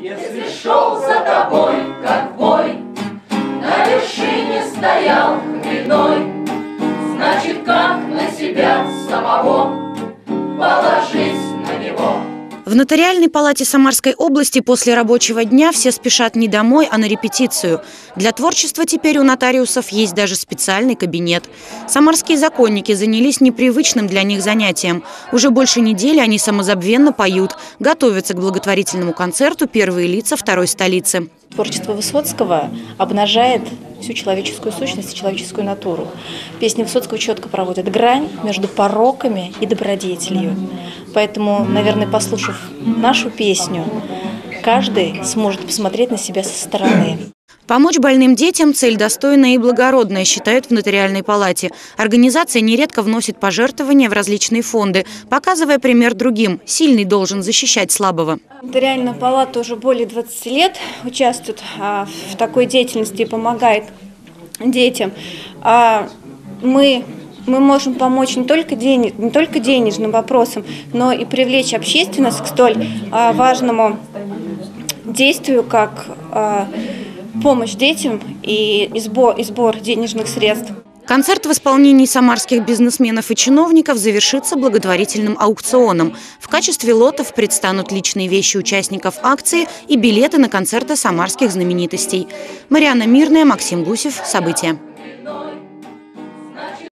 Если шел за тобой, как бой, на вершине стоял хмельной, значит, как на себя самого него. В нотариальной палате Самарской области после рабочего дня все спешат не домой, а на репетицию. Для творчества теперь у нотариусов есть даже специальный кабинет. Самарские законники занялись непривычным для них занятием. Уже больше недели они самозабвенно поют, готовятся к благотворительному концерту «Первые лица второй столицы». Творчество Высоцкого обнажает всю человеческую сущность и человеческую натуру. Песни Высоцкого четко проводят грань между пороками и добродетелью. Поэтому, наверное, послушав нашу песню, каждый сможет посмотреть на себя со стороны. Помочь больным детям – цель достойная и благородная, считают в нотариальной палате. Организация нередко вносит пожертвования в различные фонды, показывая пример другим. Сильный должен защищать слабого. Нотариальная палата уже более 20 лет участвует а, в такой деятельности и помогает детям. А, мы мы можем помочь не только, денег, не только денежным вопросам, но и привлечь общественность к столь а, важному действию, как помощь детям и сбор, и денежных средств. Концерт в исполнении самарских бизнесменов и чиновников завершится благотворительным аукционом. В качестве лотов предстанут личные вещи участников акции и билеты на концерты самарских знаменитостей. Мариана Мирная, Максим Гусев. События.